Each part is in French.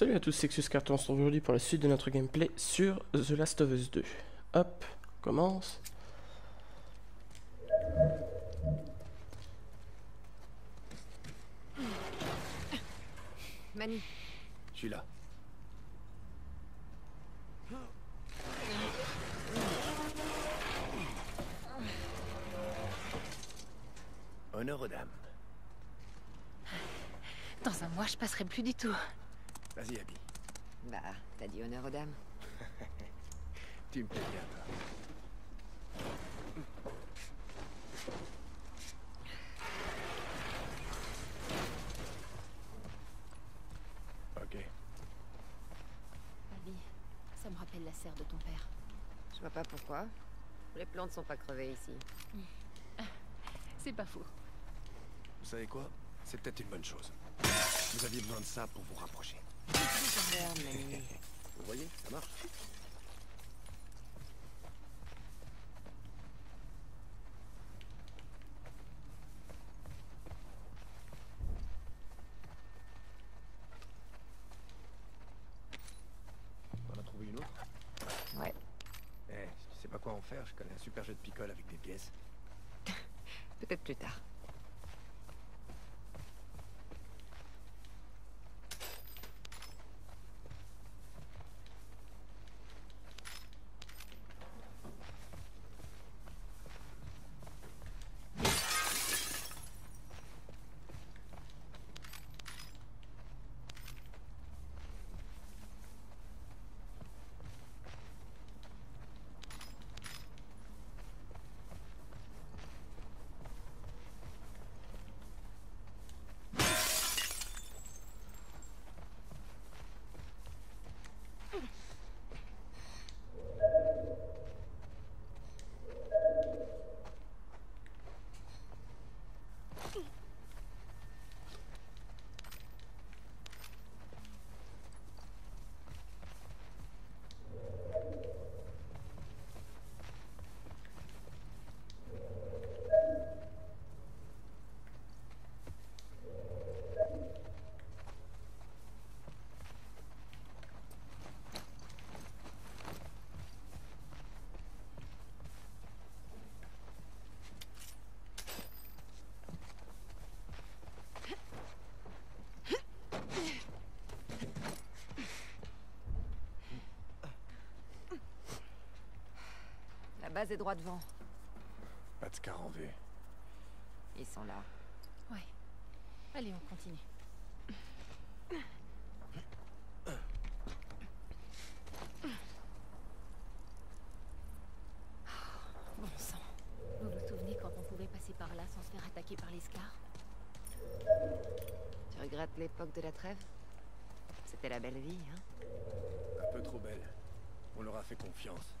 Salut à tous, c'est Xus Carton aujourd'hui pour la suite de notre gameplay sur The Last of Us 2. Hop, on commence. Mani, Je suis là. Honneur aux dames. dans un mois, je passerai plus du tout. Vas-y, Abby. Bah, t'as dit honneur aux dames. Tu me plais bien, toi. Ok. Abby, ça me rappelle la serre de ton père. Je vois pas pourquoi. Les plantes sont pas crevées ici. C'est pas faux. Vous savez quoi? C'est peut-être une bonne chose. Vous aviez besoin de ça pour vous rapprocher. Vous voyez Ça marche On a trouvé une autre Ouais, Eh, si tu sais pas quoi en faire, je connais un super jeu de picole avec des pièces. peut-être plus tard. La base est droit devant. Pas de scar en vue. Ils sont là. Ouais. Allez, on continue. Bon sang. Vous vous souvenez quand on pouvait passer par là sans se faire attaquer par les scars? Tu regrettes l'époque de la trêve? C'était la belle vie, hein? Un peu trop belle. On leur a fait confiance.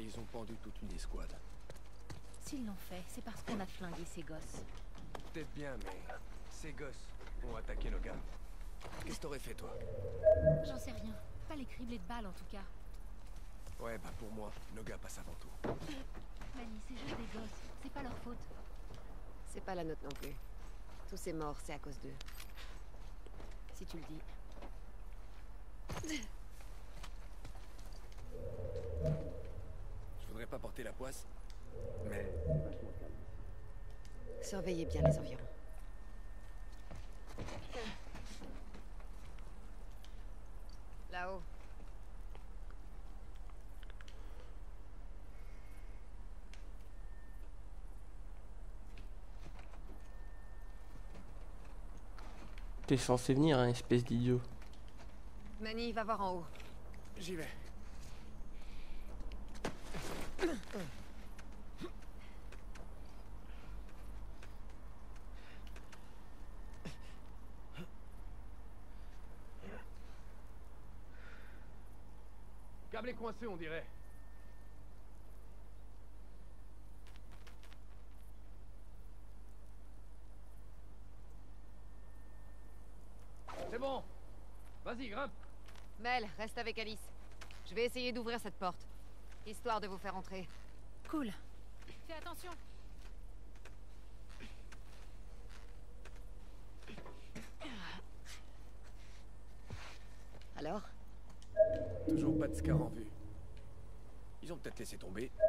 Et ils ont pendu toute une escouade. S'ils l'ont fait, c'est parce qu'on a flingué ces gosses. Peut-être bien, mais ces gosses ont attaqué nos gars. Qu'est-ce que t'aurais fait, toi? J'en sais rien. Pas les criblés de balles en tout cas. Ouais, bah pour moi, nos gars passent avant tout. Mani, c'est juste des gosses. C'est pas leur faute. C'est pas la nôtre non plus. Tous ces morts, c'est à cause d'eux. Si tu le dis. Je voudrais pas porter la poisse, mais Surveillez bien les environs. Là-haut. T'es censé venir, hein, espèce d'idiot. Mani, va voir en haut. j'y vais. Câble est coincé, on dirait. C'est bon. Vas-y, grimpe. Mel, reste avec Alice. Je vais essayer d'ouvrir cette porte. Histoire de vous faire entrer. Cool. Fais attention. Alors? Toujours pas de Scar en vue. Ils ont peut-être laissé tomber.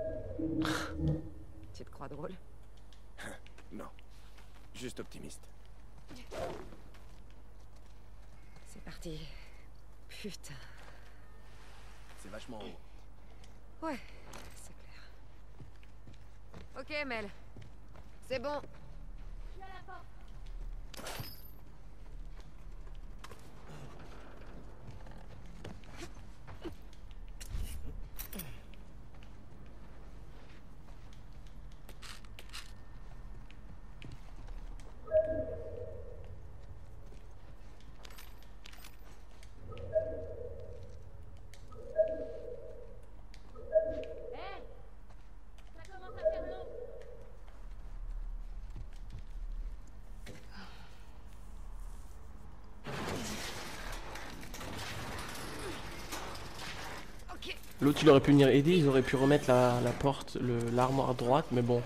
Tu te crois drôle? Non. Juste optimiste. C'est parti. Putain. C'est vachement haut. Ouais, c'est clair. Ok, Mel. C'est bon. Hé L'autre, il aurait pu venir aider, ils auraient pu remettre la, porte, l'armoire droite, mais bon.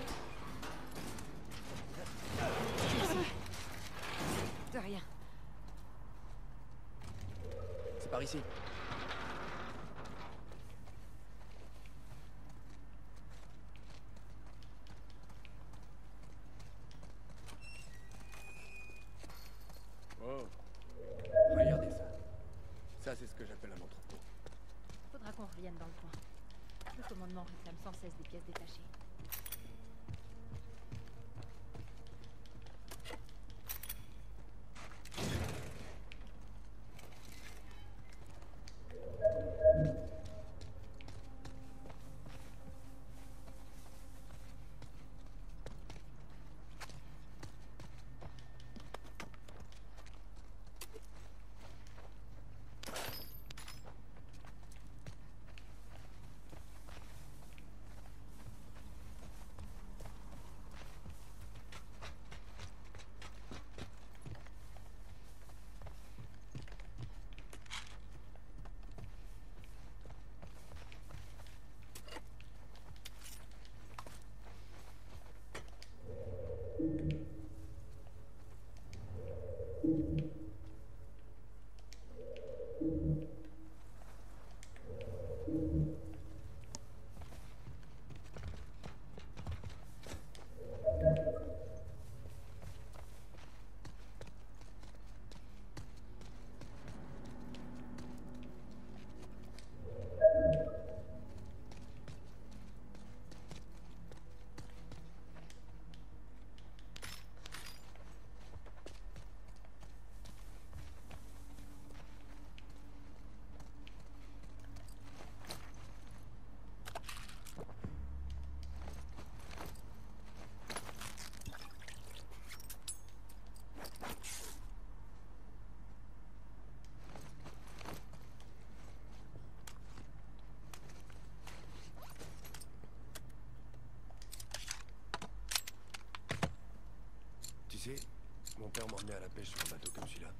Mon père m'emmenait à la pêche sur un bateau comme celui-là.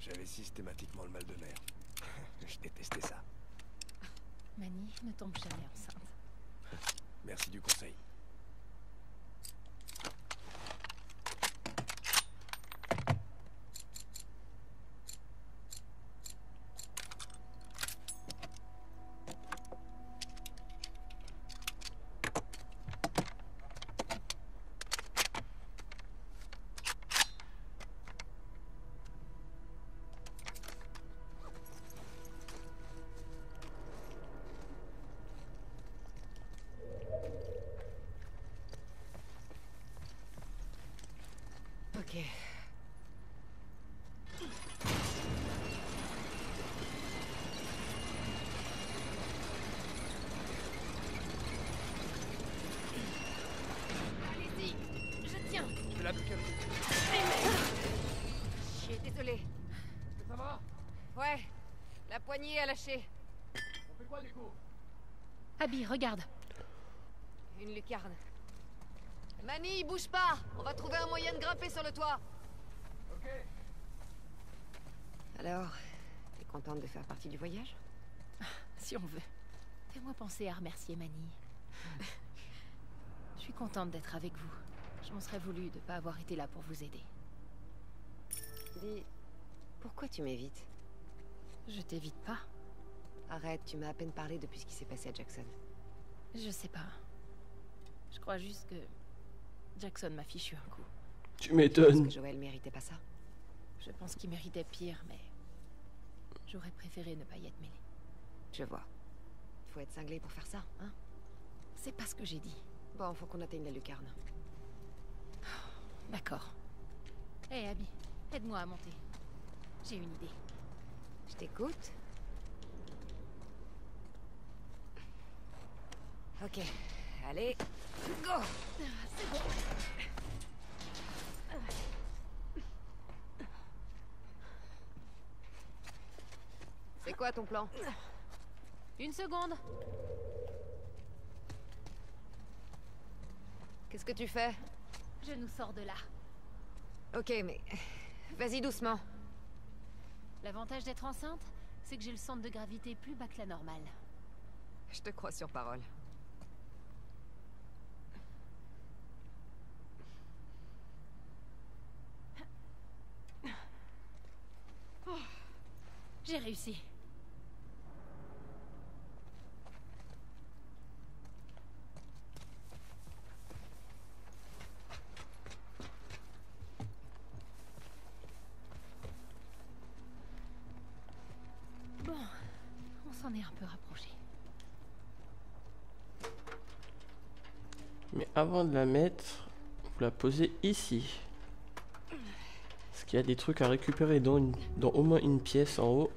J'avais systématiquement le mal de mer. Je détestais ça. Mani ne tombe jamais enceinte. Merci du conseil. Poignée a lâché. On fait quoi du coup? Abby, regarde Une lucarne. Mani, bouge pas On va trouver un moyen de grimper sur le toit. Ok. Alors, t'es contente de faire partie du voyage? Si on veut. Fais-moi penser à remercier Mani. Je suis contente d'être avec vous. Je m'en serais voulu de pas avoir été là pour vous aider. Dis, pourquoi tu m'évites? Je t'évite pas. Arrête, tu m'as à peine parlé depuis ce qui s'est passé à Jackson. Je sais pas. Je crois juste que Jackson m'a fichu un coup. Tu m'étonnes. que Joël méritait pas ça? Je pense qu'il méritait pire, mais j'aurais préféré ne pas y être mêlée. Je vois. Faut être cinglé pour faire ça, hein? C'est pas ce que j'ai dit. Bon, faut qu'on atteigne la lucarne. D'accord. Hé, Abby, aide-moi à monter. J'ai une idée. Je t'écoute. Ok, allez, go C'est quoi ton plan Une seconde Qu'est-ce que tu fais Je nous sors de là. Ok, mais... Vas-y doucement. L'avantage d'être enceinte, c'est que j'ai le centre de gravité plus bas que la normale. Je te crois sur parole. J'ai réussi. Bon, on s'en est un peu rapproché. Mais avant de la mettre, vous la posez ici. Parce qu'il y a des trucs à récupérer dans, au moins une pièce en haut.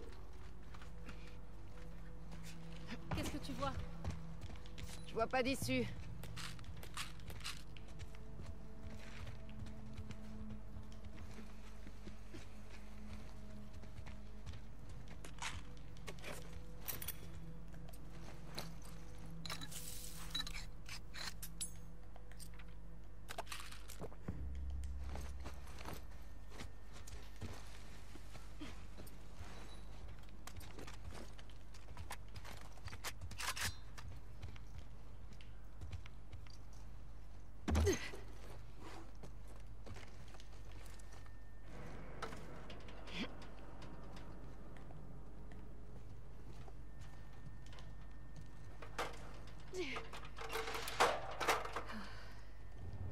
Qu'est-ce que tu vois? Je vois pas d'issue.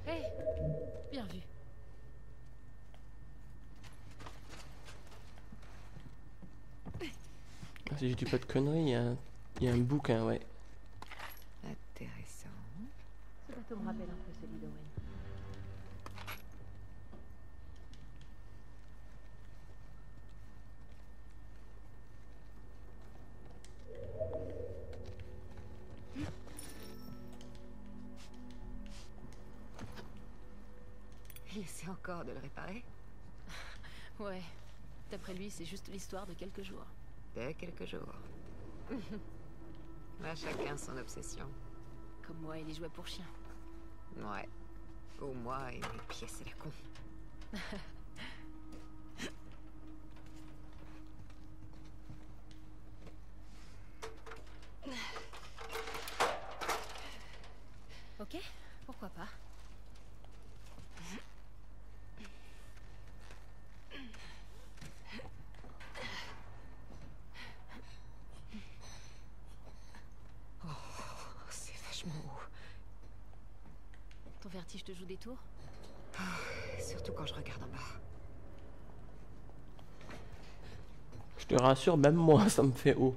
Hé Bien vu. Ah, Si je dis pas de conneries, il y, a un- il y a un bouquin, ouais. Intéressant. Ce bateau me rappelle un peu celui d'Owen. Il essaie encore de le réparer Ouais. D'après lui, c'est juste l'histoire de quelques jours. Dès quelques jours. à chacun son obsession. Comme moi et les jouets pour chiens. Ouais. Ou moi et mes pièces à la con. Ok Pourquoi pas Oh, c'est vachement haut. Ton vertige te joue des tours Surtout quand je regarde en bas. Je te rassure, même moi, ça me fait haut.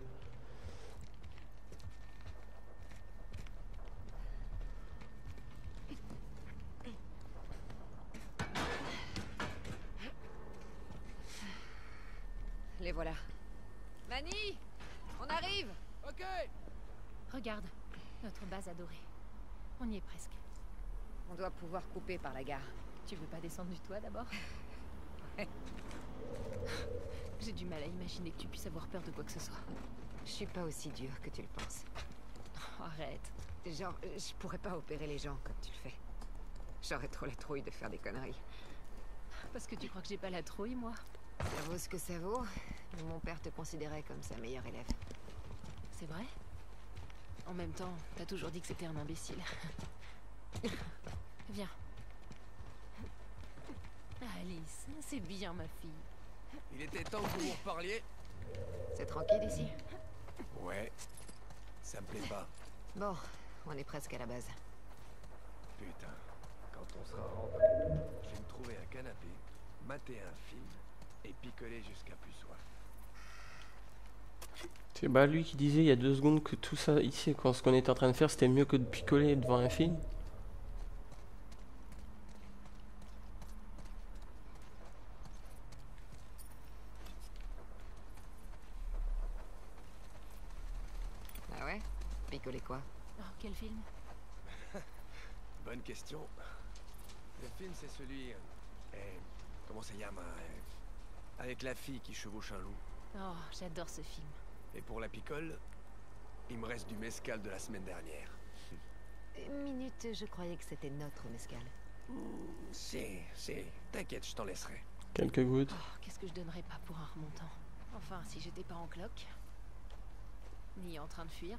Les voilà. Mani On arrive Ok Regarde, notre base adorée. On y est presque. On doit par la gare. Tu veux pas descendre du toit d'abord? Ouais. J'ai du mal à imaginer que tu puisses avoir peur de quoi que ce soit. Je suis pas aussi dur que tu le penses. Oh, arrête. Genre, euh, je pourrais pas opérer les gens comme tu le fais. J'aurais trop la trouille de faire des conneries. Parce que tu crois que j'ai pas la trouille, moi? Ça vaut ce que ça vaut. Mon père te considérait comme sa meilleure élève. C'est vrai? En même temps, t'as toujours dit que c'était un imbécile. Viens. Alice, c'est bien ma fille. Il était temps que vous vous reparliez. C'est tranquille ici Ouais. Ça me plaît pas. Bon, on est presque à la base. Putain. Quand on sera rentré, je vais me trouver un canapé, mater un film et picoler jusqu'à plus soif. C'est bah lui qui disait il y a deux secondes que tout ça ici, quand ce qu'on était en train de faire, c'était mieux que de picoler devant un film. Ah ouais Picoler quoi Oh, quel film Bonne question. Le film, c'est celui... euh, eh, comment ça llama eh, Avec la fille qui chevauche un loup. Oh, j'adore ce film. Et pour la picole, il me reste du mescal de la semaine dernière. Une minute, je croyais que c'était notre mescal. C'est, c'est... T'inquiète, je t'en laisserai. Quelques gouttes. Oh, qu'est-ce que je donnerais pas pour un remontant? Enfin, si j'étais pas en cloque. Ni en train de fuir.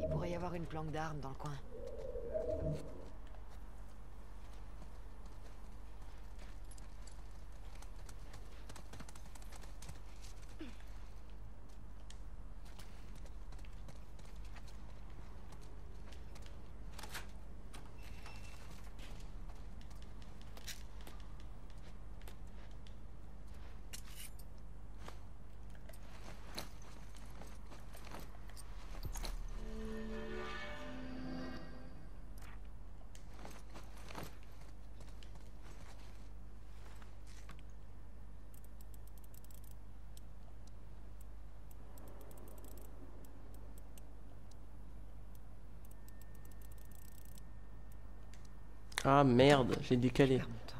Il pourrait y avoir une planque d'armes dans le coin. Ah merde, j'ai décalé. Perds mon temps.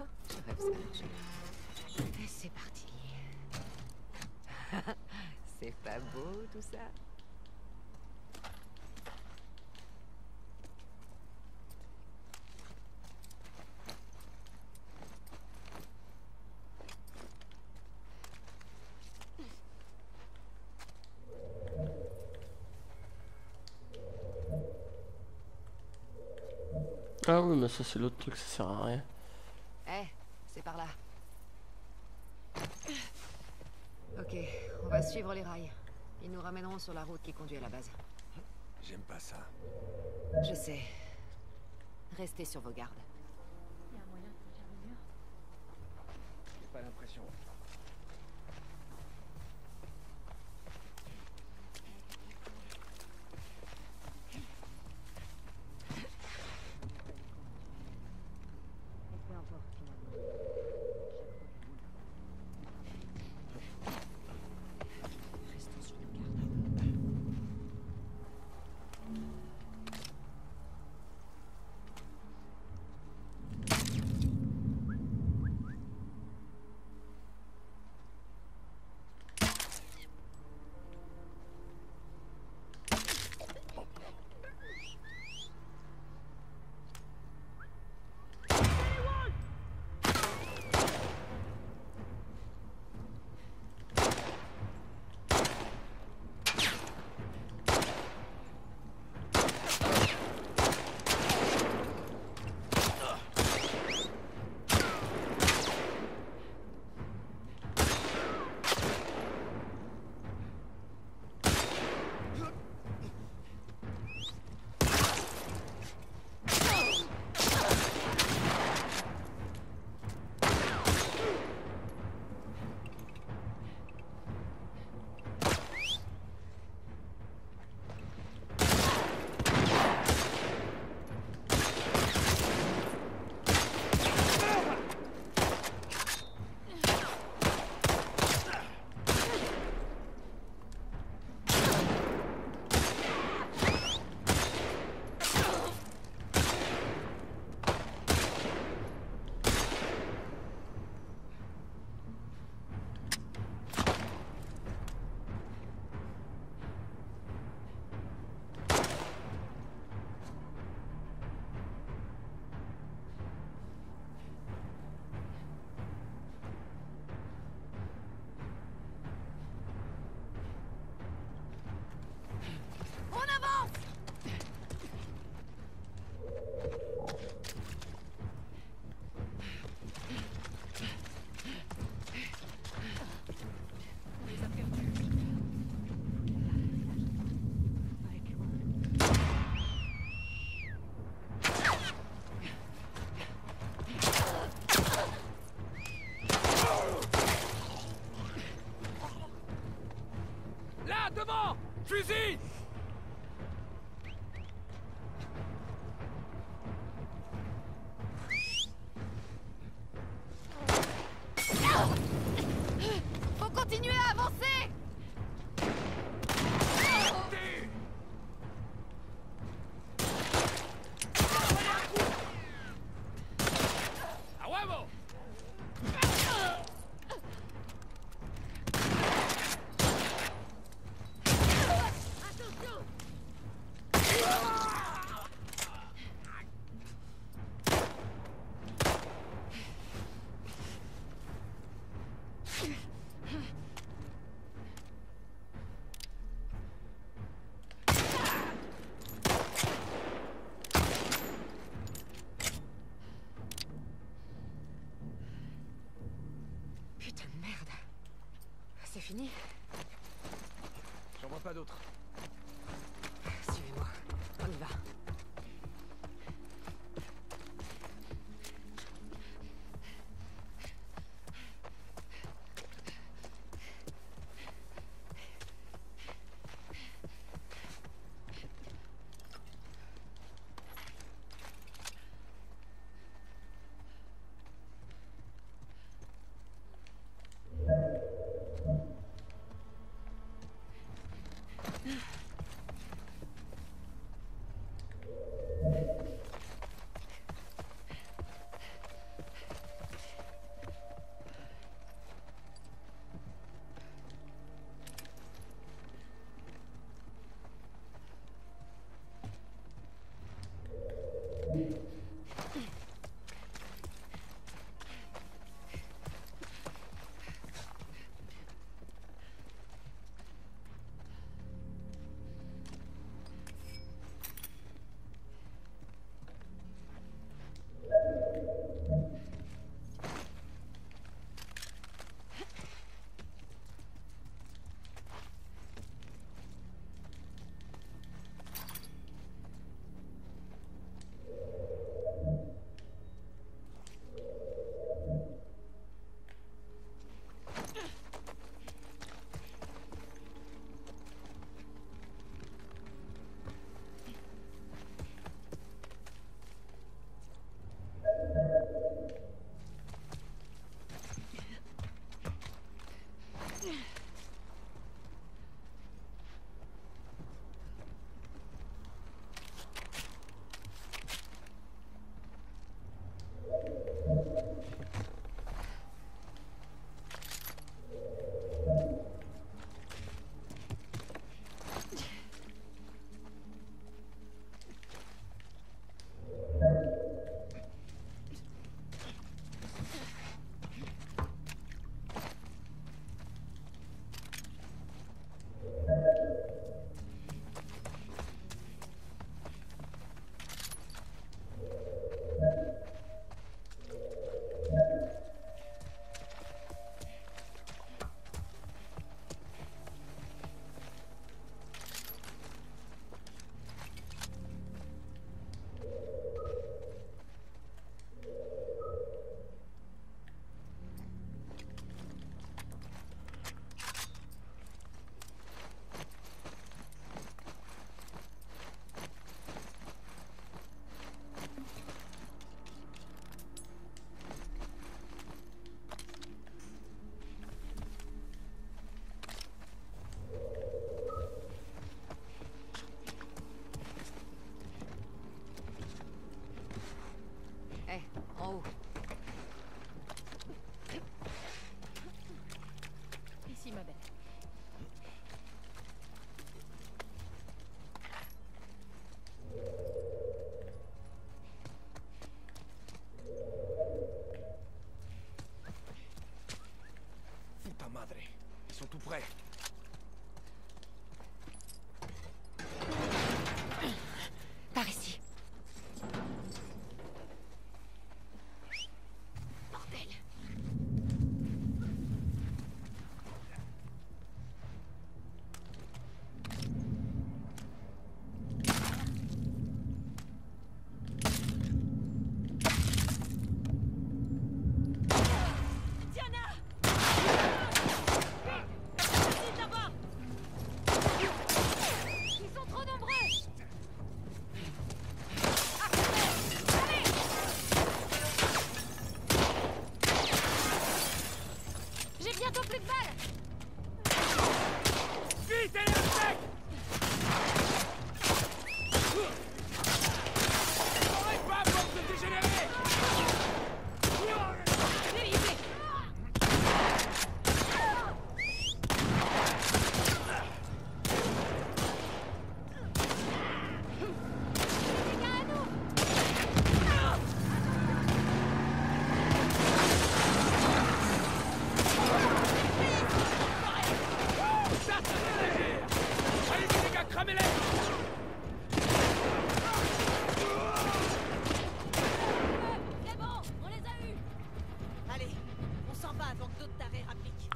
Oh, Je rêve ça marche. Et c'est parti. c'est pas beau tout ça Ah oui, mais ça c'est l'autre truc, ça sert à rien. Eh, c'est par là. Ok, on va suivre les rails. Ils nous ramèneront sur la route qui conduit à la base. J'aime pas ça. Je sais. Restez sur vos gardes. Fusils J'en vois pas d'autres. Sont tout prêts.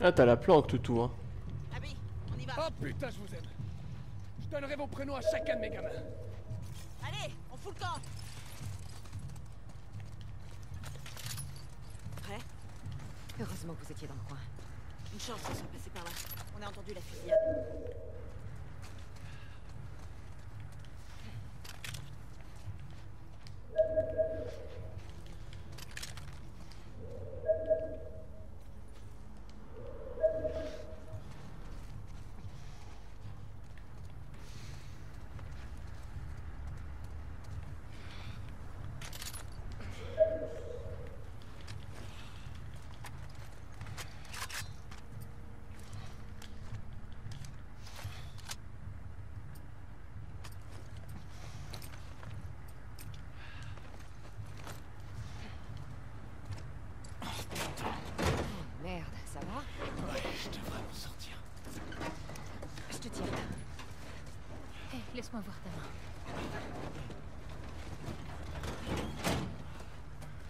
Ah, t'as la planque, toutou, hein. Abby, on y va. Oh putain, je vous aime. Je donnerai vos prénoms à chacun de mes gamins. Allez, on fout le camp. Prêt? Heureusement que vous étiez dans le coin. Une chance qu'ils sont passés par là. On a entendu la fusillade. Merde, ça va Ouais, je devrais m'en sortir. Je te tiens. Hé, laisse-moi voir ta main.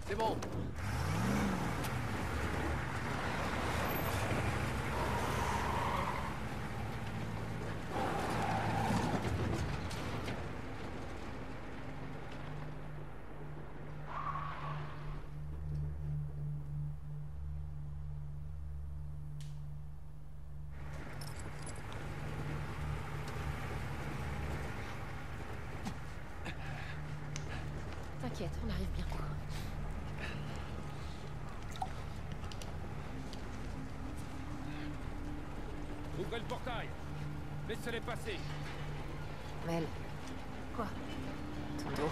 C'est bon. T'inquiète, on arrive bientôt. Ouvrez le portail Laissez-les passer Mel, Quoi? Ton dos.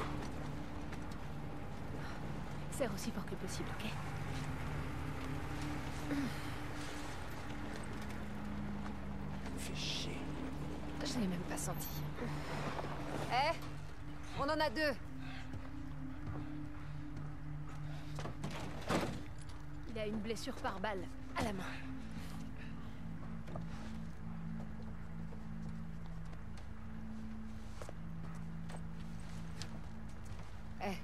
Serre aussi fort que possible, ok? Fais chier. Je l'ai même pas senti. Eh On en a deux Il a une blessure par balle, à la main. Eh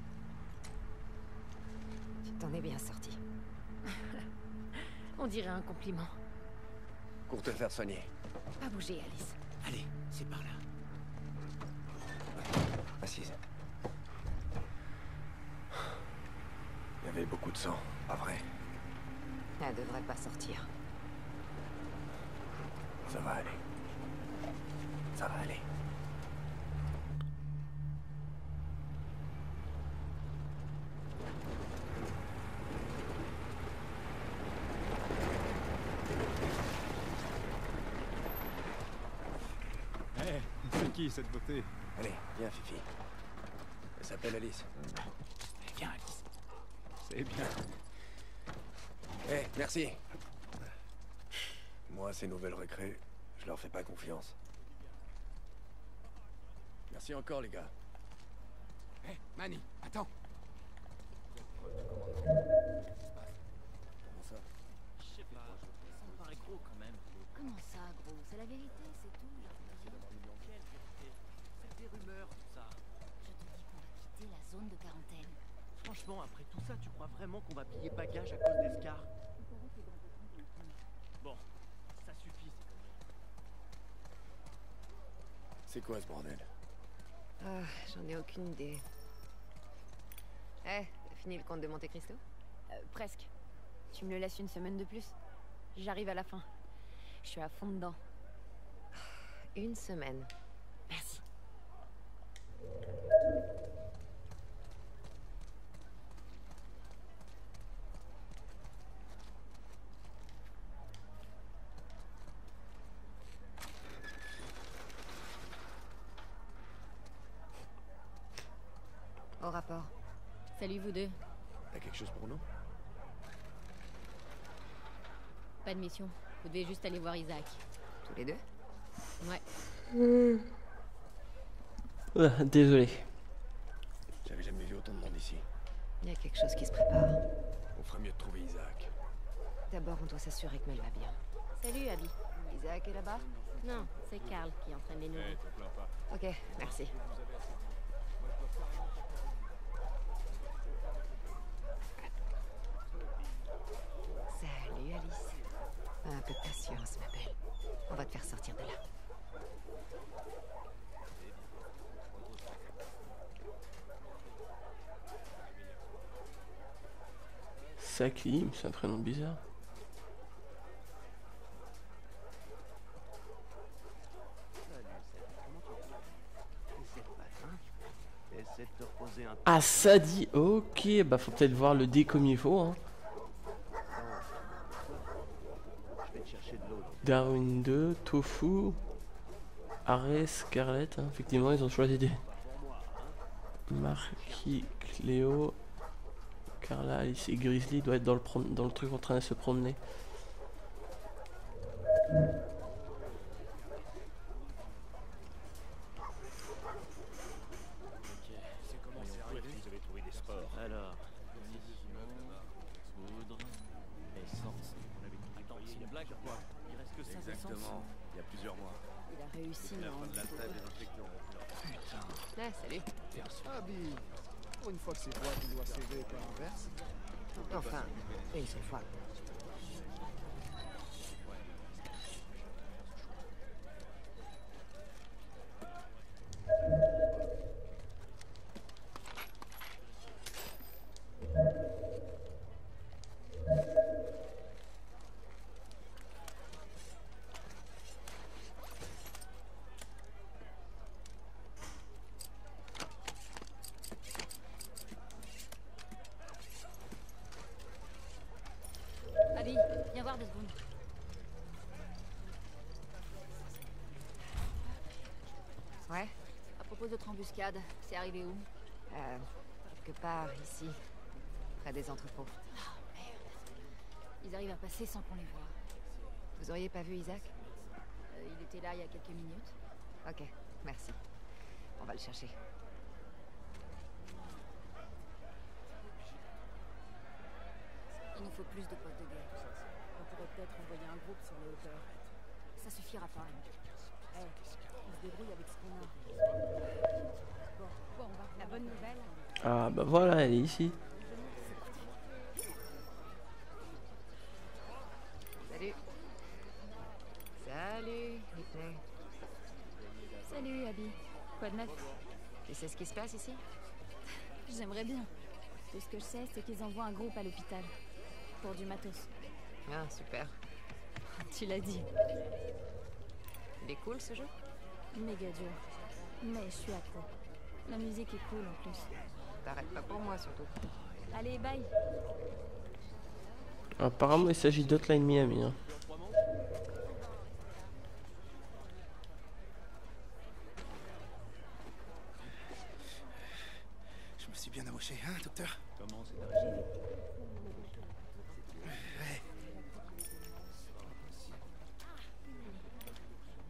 Tu t'en es bien sorti. On dirait un compliment. Pour te faire soigner. Pas bouger, Alice. Allez, c'est par là. Assise. Il y avait beaucoup de sang, pas vrai? Elle devrait pas sortir. Ça va aller. Ça va aller. Eh, c'est qui cette beauté? Allez, viens, Fifi. Elle s'appelle Alice. Viens, Alice. C'est bien. Eh, merci. Moi, ces nouvelles recrues, je leur fais pas confiance. Merci encore, les gars. Eh, Manny, attends. Comment ça? Je sais pas, ça me paraît gros quand même. Comment ça, gros? C'est la vérité, c'est tout. Je te C'est des rumeurs, tout ça. dis qu'on va quitter la zone de quarantaine. Franchement, après tout ça, tu crois vraiment qu'on va piller bagage à cause d'Escar Bon, ça suffit, c'est quoi ce bordel? Ah, j'en ai aucune idée. Eh, t'as fini le conte de Monte Cristo? Euh, presque. Tu me le laisses une semaine de plus? J'arrive à la fin. Je suis à fond dedans. Une semaine. Merci. Au rapport. Salut vous deux. T'as quelque chose pour nous? Pas de mission. Vous devez juste aller voir Isaac. Tous les deux? Ouais. Ah, désolé. J'avais jamais vu autant de monde ici. Il y a quelque chose qui se prépare. On ferait mieux de trouver Isaac. D'abord, on doit s'assurer que Mel va bien. Salut Abby. Isaac est là-bas? Non, c'est Carl qui entraîne les nouveaux. Ok, merci. Salut Alice. Un peu de patience, ma belle. On va te faire sortir de là. Saklim, c'est un prénom bizarre. Ah, Sadi, ok, bah faut peut-être voir le dé comme il faut. Hein. Darwin 2, Tofu, Arès, Scarlett, hein. effectivement ils ont choisi des... Marquis, Cléo, Carla, Alice et Grizzly doit être dans le, dans le truc en train de se promener. Alors, poudre, essence. Attends, c'est une blague quoi Il reste que ça Exactement. Il y a plusieurs mois. Il a réussi, hein. Ah, salut. Abby, pour une fois que c'est toi qui dois sauver pas l'inverse. Enfin, une seule fois. Abby, viens voir deux secondes. Ouais À propos de notre embuscade, c'est arrivé où Euh, quelque part ici, près des entrepôts. Ils arrivent à passer sans qu'on les voie. Vous auriez pas vu Isaac Euh, il était là il y a quelques minutes. Ok, merci. On va le chercher. Il nous faut plus de postes de guerre. On pourrait peut-être envoyer un groupe sur les hauteurs. Ça suffira pas. Eh, on se débrouille avec ce qu'on a. Bon, on va. La bonne nouvelle, Ah bah voilà, elle est ici. Salut. Salut, Whitney. Salut Abby. Quoi de neuf? Tu sais ce qui se passe ici? J'aimerais bien. Tout ce que je sais, c'est qu'ils envoient un groupe à l'hôpital. Pour du matos. Ah, super. Tu l'as dit. Il est cool ce jeu? Méga dur. Mais je suis accro. La musique est cool en plus. T'arrêtes pas pour moi surtout. Allez, bye Apparemment il s'agit d'Hotline Miami. hein. Je me suis bien amoché, hein, docteur Comment c'est arrivé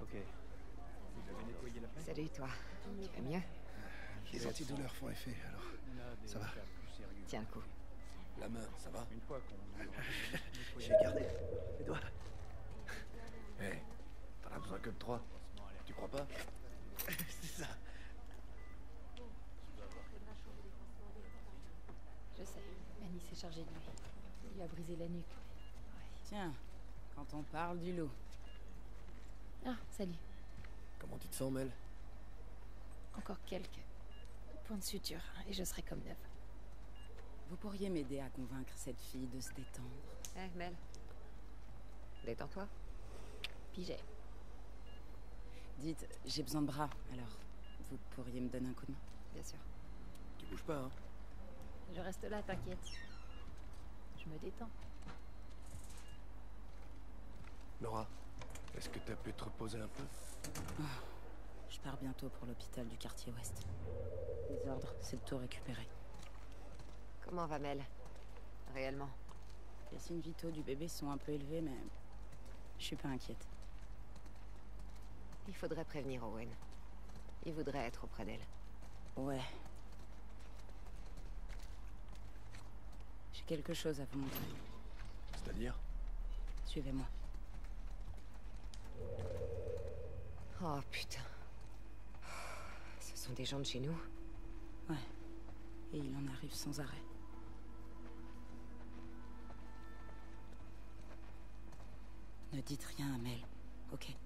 Ok. Vous avez nettoyé la plaie Salut toi. Tu vas mieux Les antidouleurs font effet, alors. Ça va Tiens le coup. La main, ça va Une fois qu'on J'ai gardé les doigts. Hé, t'en as besoin que de trois. Tu crois pas C'est ça. Je sais. Manny s'est chargée de lui. Il lui a brisé la nuque. Tiens, quand on parle du loup. Ah, salut. Comment tu te sens, Mel? Encore quelques points de suture et je serai comme neuve. Vous pourriez m'aider à convaincre cette fille de se détendre. Eh, Mel. Détends-toi. Pigé. Dites, j'ai besoin de bras, alors vous pourriez me donner un coup de main Bien sûr. Tu bouges pas, hein? Je reste là, t'inquiète. Je me détends. Laura, est-ce que t'as pu te reposer un peu? Je pars bientôt pour l'hôpital du quartier ouest. Les ordres, c'est de tout récupérer. Comment va Mel? Réellement? Les signes vitaux du bébé sont un peu élevés, mais je suis pas inquiète. Il faudrait prévenir Owen. Il voudrait être auprès d'elle. Ouais. J'ai quelque chose à vous montrer. C'est-à-dire? Suivez-moi. Oh putain. Ce sont des gens de chez nous Ouais. Et il en arrive sans arrêt. Ne dites rien à Mel, ok?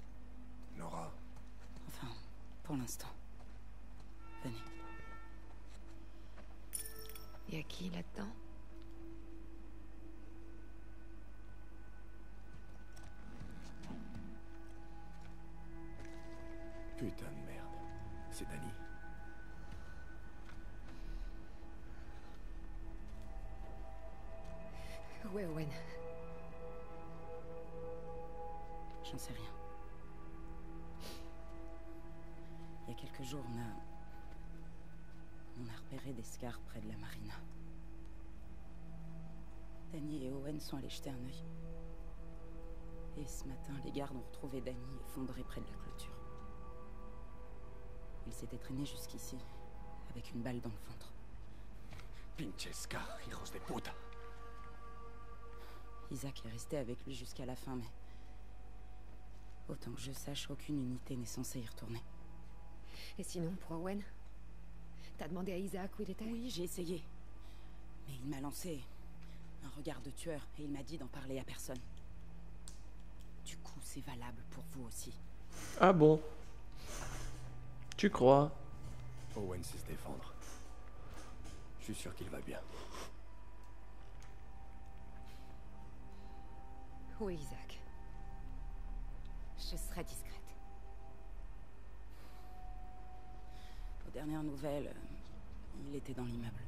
Nora, Enfin, pour l'instant. Venez. Y a qui là-dedans? Près de la marina. Danny et Owen sont allés jeter un œil. Et ce matin, les gardes ont retrouvé Danny effondré près de la clôture. Il s'était traîné jusqu'ici, avec une balle dans le ventre. Pinchesca, hijos de puta. Isaac est resté avec lui jusqu'à la fin, mais... Autant que je sache, aucune unité n'est censée y retourner. Et sinon, pour Owen? T'as demandé à Isaac où il était? Oui, j'ai essayé. Mais il m'a lancé un regard de tueur et il m'a dit d'en parler à personne. Du coup, c'est valable pour vous aussi. Ah bon? Tu crois? Owen sait se défendre. Je suis sûr qu'il va bien. Où est Isaac? Je serai discrète. Aux dernières nouvelles, il était dans l'immeuble.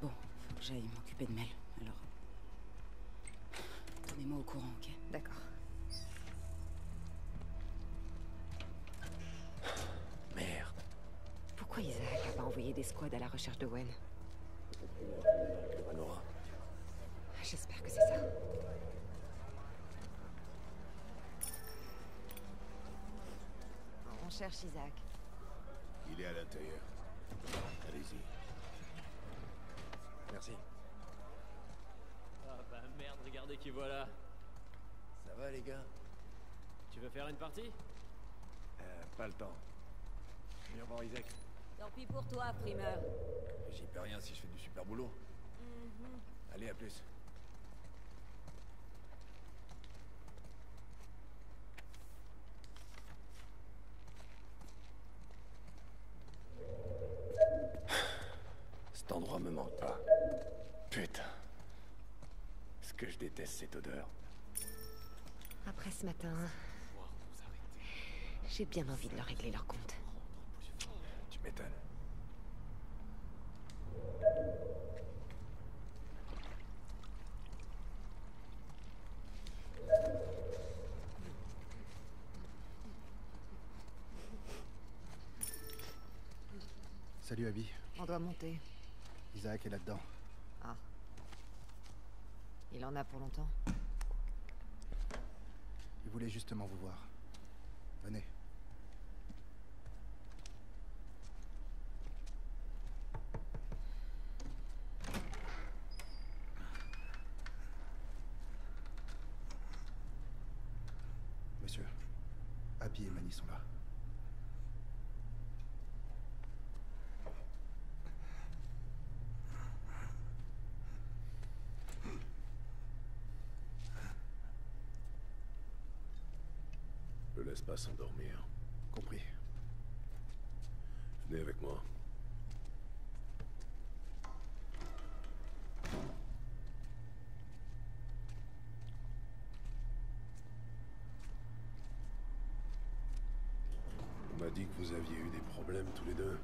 Bon, faut que j'aille m'occuper de Mel, alors... Tenez-moi au courant, ok? D'accord. Merde. Pourquoi Isaac a pas envoyé des squads à la recherche d'Owen Nora, J'espère que c'est ça. Cherche Isaac. il est à l'intérieur. Allez-y. Merci. Ah bah merde, regardez qui voilà. Ça va les gars? Tu veux faire une partie? Euh, Pas le temps. Viens voir Isaac. Tant pis pour toi, primeur. J'y peux rien si je fais du super boulot. Allez, à plus. Cet endroit me manque pas. Putain. Cette odeur. Après ce matin, j'ai bien envie de leur régler leur compte. Tu m'étonnes. Salut Abby. On doit monter. Isaac est là-dedans. Il en a pour longtemps Il voulait justement vous voir. Venez. Pas s'endormir. Compris. Venez avec moi. On m'a dit que vous aviez eu des problèmes tous les deux.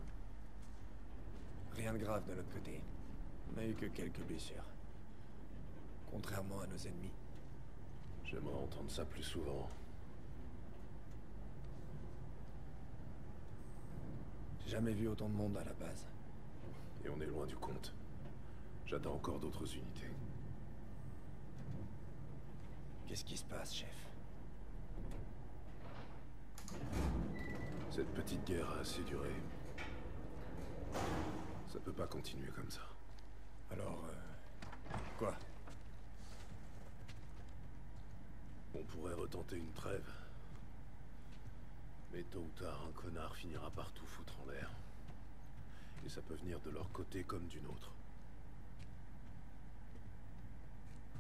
Rien de grave de notre côté. On a eu que quelques blessures. Contrairement à nos ennemis. J'aimerais entendre ça plus souvent. Jamais vu autant de monde à la base. Et on est loin du compte. J'attends encore d'autres unités. Qu'est-ce qui se passe, chef? Cette petite guerre a assez duré. Ça peut pas continuer comme ça. Alors, euh, quoi? On pourrait retenter une trêve. Mais tôt ou tard, un connard finira par tout foutre en l'air. Et ça peut venir de leur côté comme d'une autre.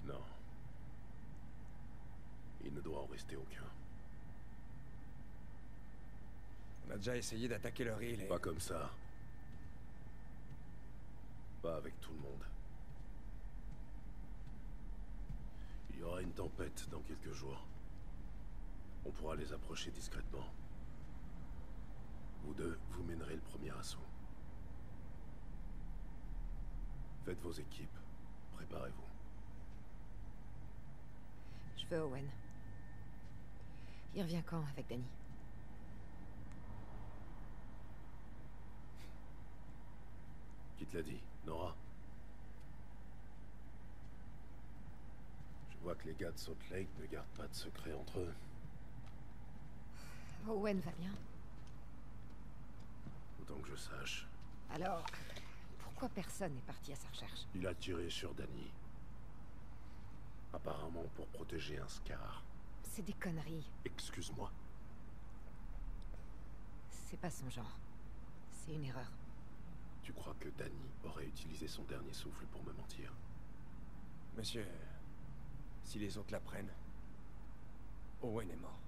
Non. Il ne doit en rester aucun. On a déjà essayé d'attaquer leur île et... Pas comme ça. Pas avec tout le monde. Il y aura une tempête dans quelques jours. On pourra les approcher discrètement. Vous deux, vous mènerez le premier assaut. Faites vos équipes. Préparez-vous. Je veux Owen. Il revient quand avec Danny? Qui te l'a dit? Nora? Je vois que les gars de Salt Lake ne gardent pas de secret entre eux. Owen va bien. Que je sache. Alors, pourquoi personne n'est parti à sa recherche? Il a tiré sur Danny. Apparemment pour protéger un Scar. C'est des conneries. Excuse-moi. C'est pas son genre. C'est une erreur. Tu crois que Danny aurait utilisé son dernier souffle pour me mentir? Monsieur, si les autres l'apprennent, Owen est mort.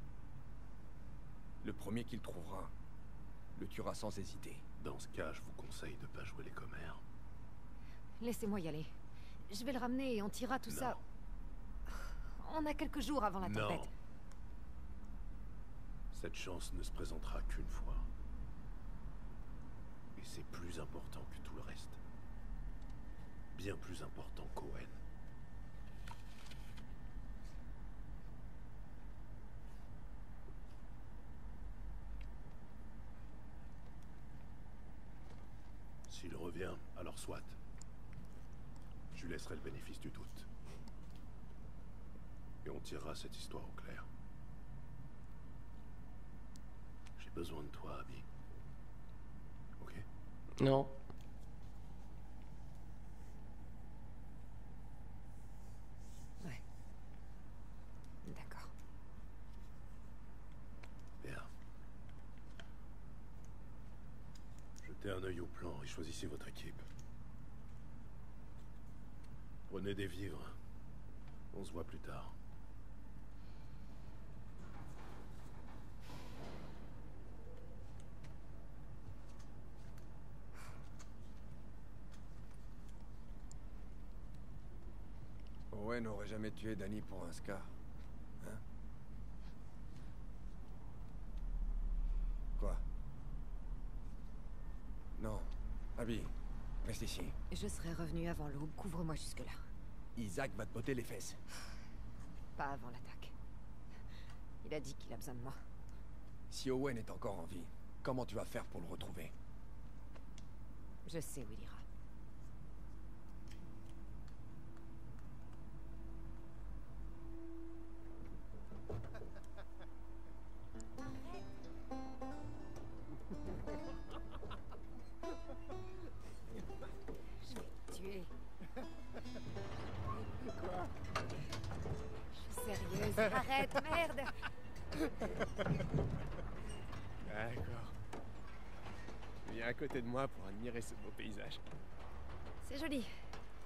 Le premier qu'il trouvera le tuera sans hésiter. Dans ce cas, je vous conseille de pas jouer les commères. Laissez-moi y aller. Je vais le ramener et on tirera tout Non. ça. On a quelques jours avant la Non. tempête. Cette chance ne se présentera qu'une fois. Et c'est plus important que tout le reste. Bien plus important qu'Owen. S'il revient, alors soit. Je lui laisserai le bénéfice du doute. Et on tirera cette histoire au clair. J'ai besoin de toi, Abby. Ok? Non. Ouais. D'accord. Bien. Jetez un œil au choisissez votre équipe. Prenez des vivres. On se voit plus tard. Owen n'aurait jamais tué Danny pour un Scar. Hein? Quoi? Non. Abby, reste ici. Je serai revenu avant l'aube. Couvre-moi jusque-là. Isaac va te botter les fesses. Pas avant l'attaque. Il a dit qu'il a besoin de moi. Si Owen est encore en vie, comment tu vas faire pour le retrouver? Je sais où il ira. Admirer ce beau paysage. C'est joli.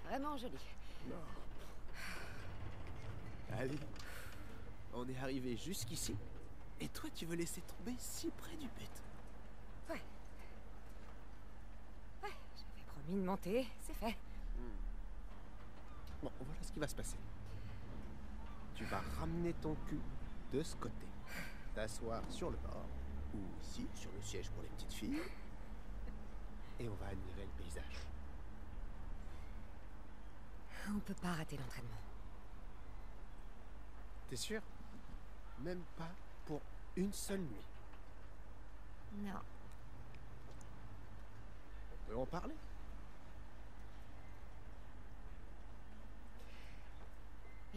Vraiment joli. Non. Allez. On est arrivé jusqu'ici. Et toi, tu veux laisser tomber si près du but. Ouais. Ouais, j'avais promis de monter. C'est fait. Bon, voilà ce qui va se passer. Tu vas ramener ton cul de ce côté, t'asseoir sur le bord, ou ici, sur le siège pour les petites filles, et on va admirer le paysage. On peut pas rater l'entraînement. T'es sûr? Même pas pour une seule nuit. Non. On peut en parler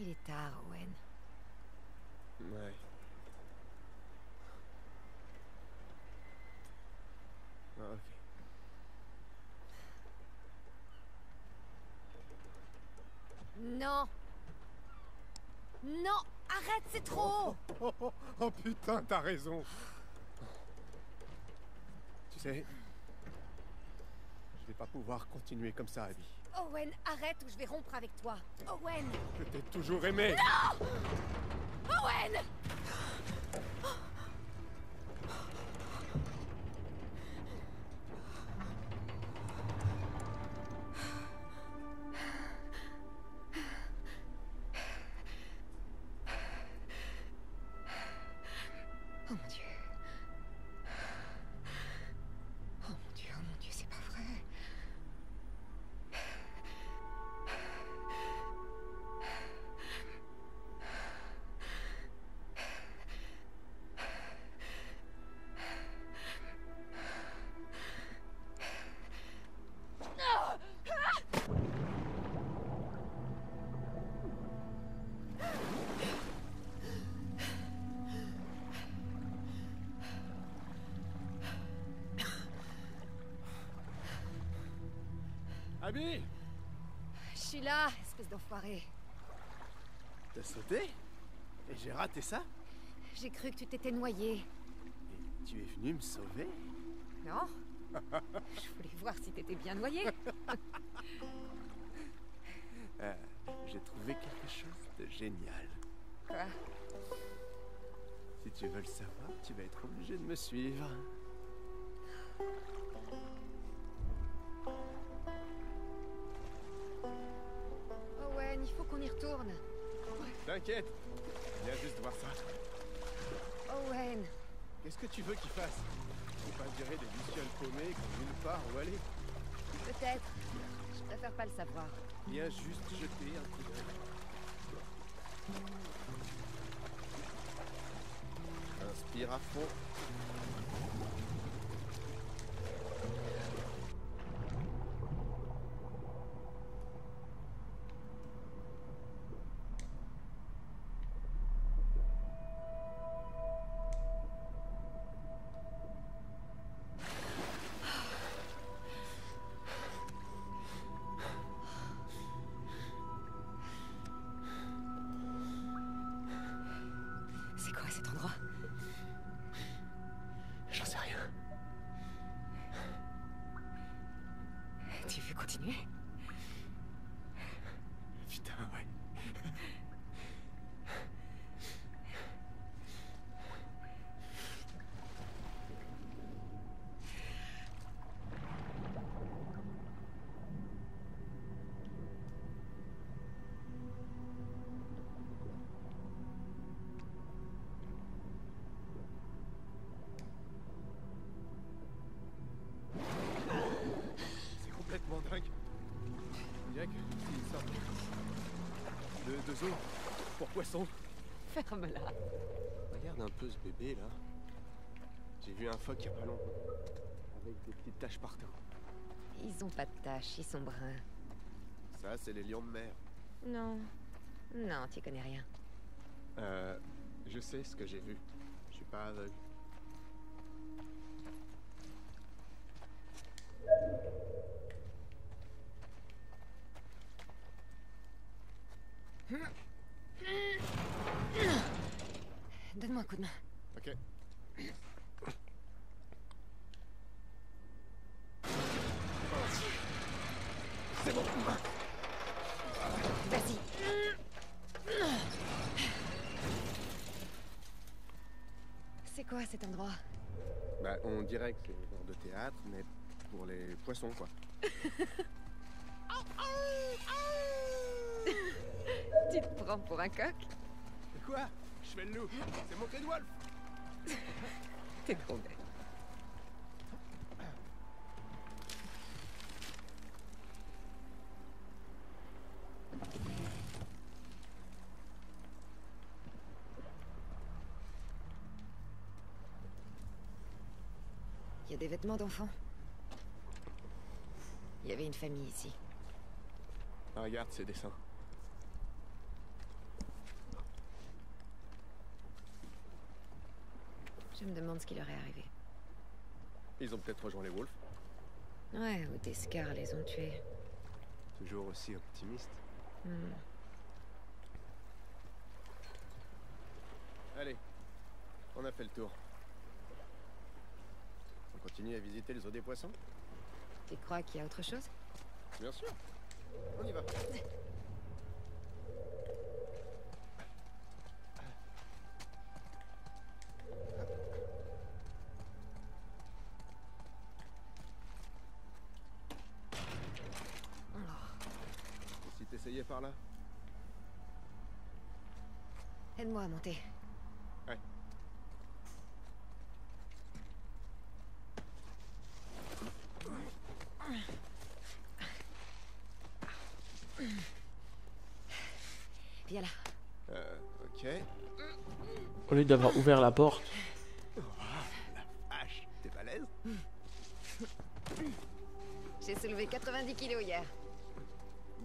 Il est tard, Owen. Ouais. Ah, Ok. Non Non Arrête, c'est trop Oh, oh, oh, putain, t'as raison. Tu sais, je vais pas pouvoir continuer comme ça, Abby. Owen, arrête ou je vais rompre avec toi. Owen Je t'ai toujours aimé Owen Abby? Je suis là, espèce d'enfoiré. T'as sauté? Et j'ai raté ça? J'ai cru que tu t'étais noyé. Et tu es venu me sauver? Non? Je voulais voir si t'étais bien noyé. Euh, J'ai trouvé quelque chose de génial. Quoi? Si tu veux le savoir, tu vas être obligé de me suivre. Qu'on y retourne. T'inquiète Viens juste voir ça. Owen Qu'est-ce que tu veux qu'il fasse? Faut pas virer des lucioles paumées comme nulle part où aller. Peut-être. Je préfère pas le savoir. Viens juste jeter un coup d'œil. Inspire à fond. Zoo pour poissons. Ferme-la. Regarde un peu ce bébé là. J'ai vu un phoque il y a pas longtemps. Avec des petites taches partout. Ils ont pas de taches, ils sont bruns. Ça, c'est les lions de mer. Non. Non, tu connais rien. Euh. Je sais ce que j'ai vu. Je suis pas aveugle. Donne-moi un coup de main. Ok. C'est bon. Vas-y. C'est quoi cet endroit Bah, on dirait que c'est un genre de théâtre, mais pour les poissons, quoi. Tu te prends pour un coq? Quoi? Je fais le loup. C'est mon clé de Wolf. T'es trop bête. Des vêtements d'enfants. Il y avait une famille ici. Ah, regarde ces dessins. Je me demande ce qui leur est arrivé. Ils ont peut-être rejoint les Wolves. Ouais, ou des scars les ont tués. Toujours aussi optimiste. Hmm. Allez, on a fait le tour. On continue à visiter le zoo des poissons Tu crois qu'il y a autre chose? Bien sûr. On y va. Et si t'essayais par là? Aide-moi à monter. Ouais. Viens là. Euh, ok. Au lieu d'avoir ouvert la porte. H, t'es balèze J'ai soulevé 90 kilos hier.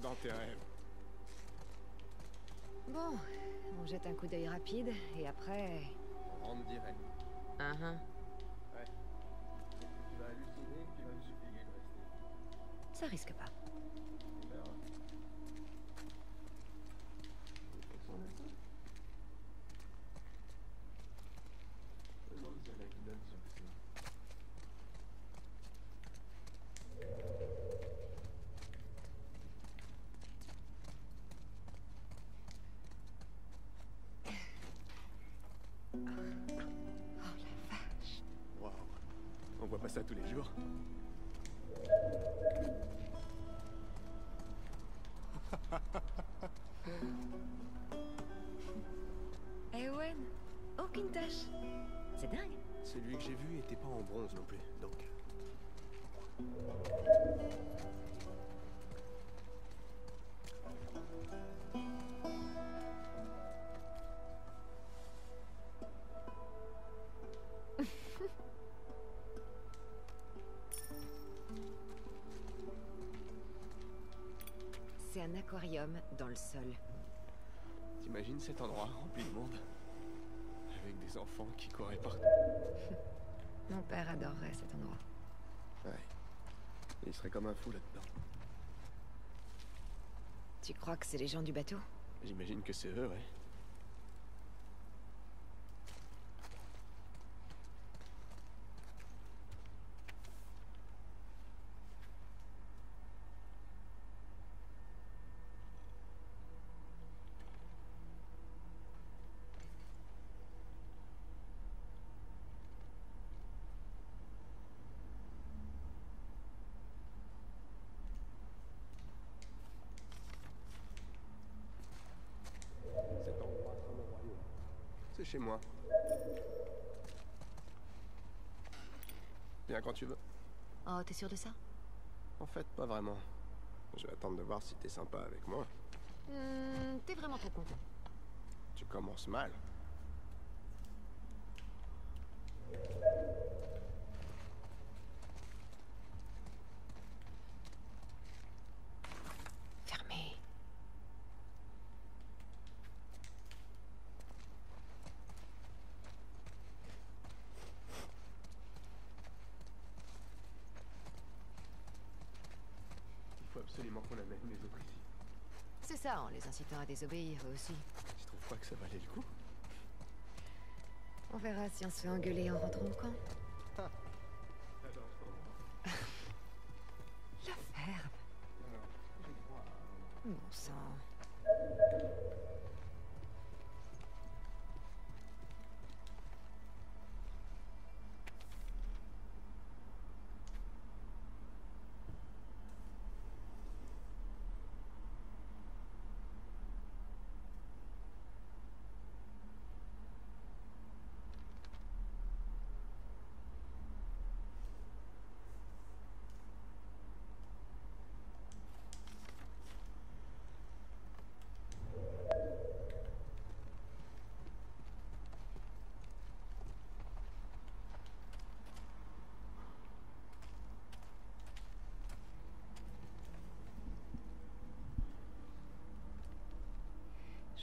Dans tes rêves. Bon, on jette un coup d'œil rapide et après. On rentre direct. Hein, hein. Ouais. Tu vas halluciner, puis il va me supplier de rester. Ça risque pas. Un aquarium dans le sol. T'imagines cet endroit rempli de monde Avec des enfants qui couraient partout. Mon père adorerait cet endroit. Ouais. Il serait comme un fou là-dedans. Tu crois que c'est les gens du bateau? J'imagine que c'est eux, ouais. Cet endroit sera mon royaume. C'est chez moi. Viens quand tu veux. Oh, t'es sûr de ça? En fait, pas vraiment. Je vais attendre de voir si t'es sympa avec moi. Hmm, T'es vraiment trop con. Tu commences mal. Fermé. Il faut absolument qu'on amène les autres ici. C'est ça, en les incitant à désobéir, eux aussi. Tu trouves pas que ça valait le coup? On verra si on se fait engueuler en rentrant au camp.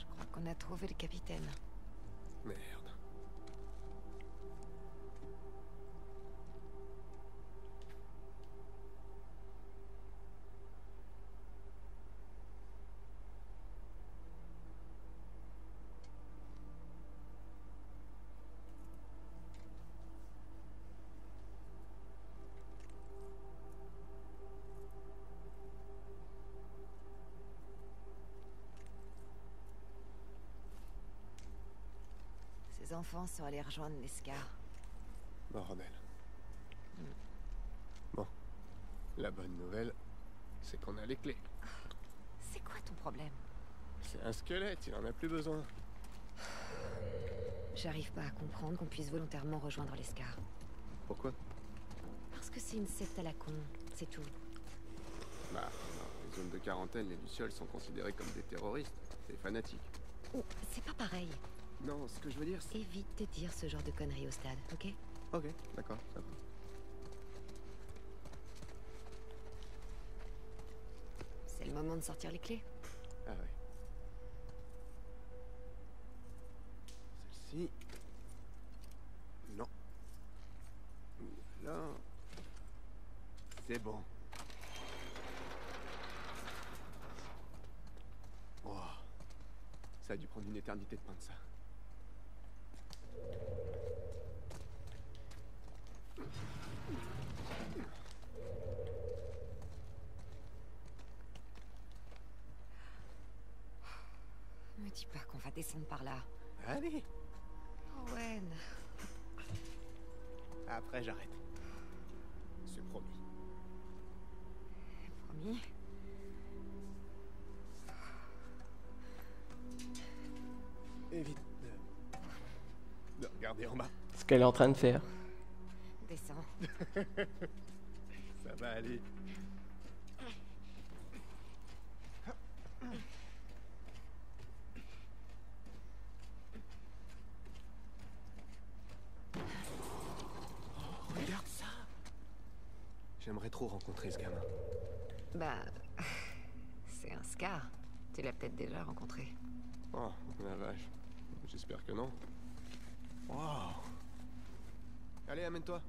Je crois qu'on a trouvé le capitaine. Merde. Les enfants sont allés rejoindre les Scars. Bordel. Bon. La bonne nouvelle, c'est qu'on a les clés. C'est quoi ton problème? C'est un squelette, il en a plus besoin. J'arrive pas à comprendre qu'on puisse volontairement rejoindre les Scars. Pourquoi? Parce que c'est une secte à la con, c'est tout. Bah, les zones de quarantaine, les Lucioles sont considérés comme des terroristes, des fanatiques. Oh, c'est pas pareil. Non, ce que je veux dire, c'est... Évite de dire ce genre de conneries au stade, ok? Ok, d'accord, ça va. C'est le moment de sortir les clés. Ah ouais. Celle-ci... Non. Là... C'est bon. Wow. Ça a dû prendre une éternité de peindre ça. Me dis pas qu'on va descendre par là. Allez Owen. Après, j'arrête. C'est promis. Promis Évite de... de regarder en bas. Ce qu'elle est en train de faire. Descends. Ça va aller. Oh, regarde ça J'aimerais trop rencontrer ce gamin. Bah... C'est un Scar. Tu l'as peut-être déjà rencontré. Oh, la vache. J'espère que non. Wow. Allez, amène-toi.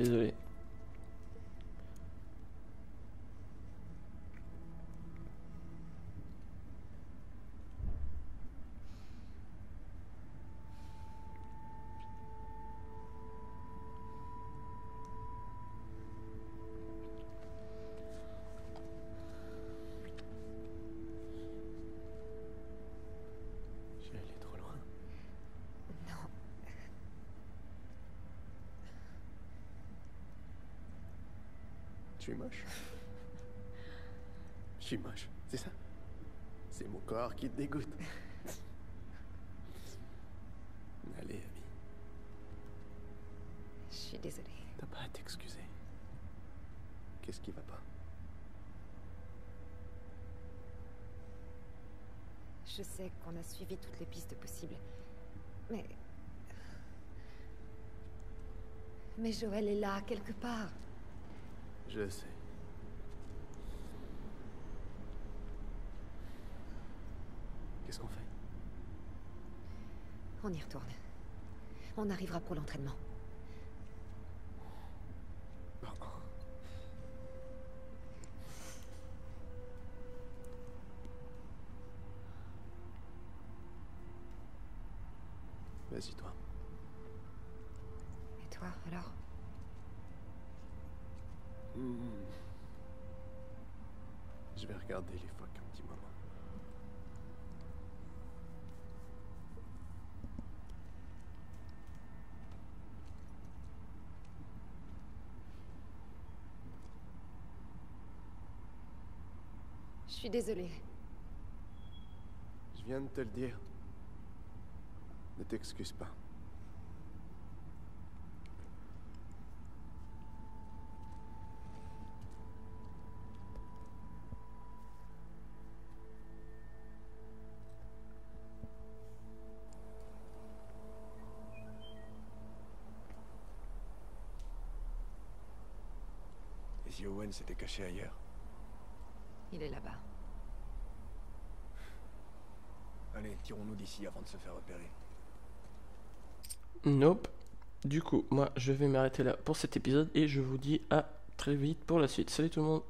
Désolé. Tu es moche Je suis moche, c'est ça? C'est mon corps qui te dégoûte. Allez, ami, Je suis désolée. t'as pas à t'excuser. Qu'est-ce qui va pas? Je sais qu'on a suivi toutes les pistes possibles. Mais... Mais Joël est là, quelque part. Je sais. Qu'est-ce qu'on fait? On y retourne. On arrivera pour l'entraînement. Je suis désolée. Je viens de te le dire. Ne t'excuse pas. Et si Owen s'était caché ailleurs Il est là-bas. Allez, tirons-nous d'ici avant de se faire repérer. Nope. Du coup, moi, je vais m'arrêter là pour cet épisode et je vous dis à très vite pour la suite. Salut tout le monde